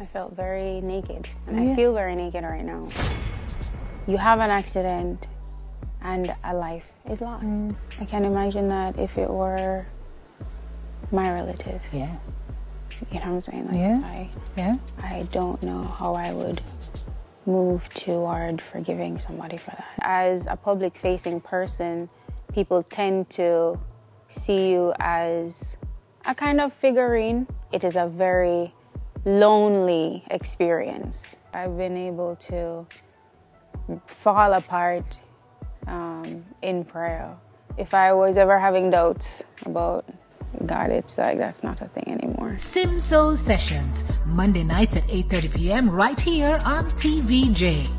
I felt very naked, and Yeah. I feel very naked right now. You have an accident, and a life is lost. Mm. I can't imagine that if it were my relative. Yeah. You know what I'm saying? Like, Yeah. I, Yeah. I don't know how I would move toward forgiving somebody for that. As a public facing person, people tend to see you as a kind of figurine. It is a very lonely experience. I've been able to fall apart um, in prayer. If I was ever having doubts about God, it's like that's not a thing anymore. Sim Soul Sessions, Monday nights at 8:30 p.m. right here on TVJ.